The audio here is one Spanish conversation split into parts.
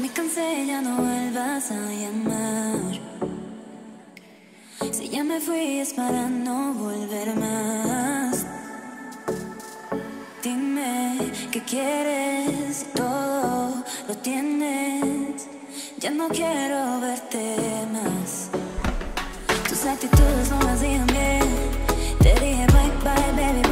me cansé, ya no vuelvas a llamar. Si ya me fui es para no volver más. Dime qué quieres, todo lo tienes. Ya no quiero verte más. Tus actitudes no me hacían bien. Te dije bye bye, baby,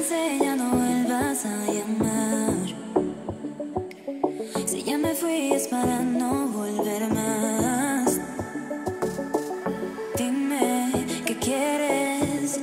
cansé, ya no vuelvas a llamar. Si ya me fui es para no volver más. Dime qué quieres,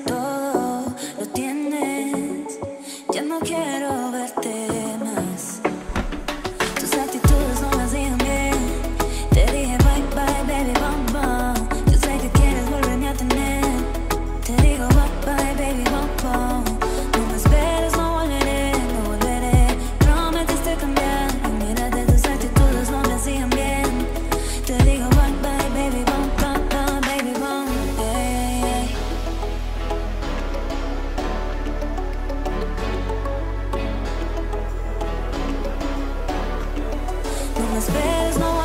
nas férias não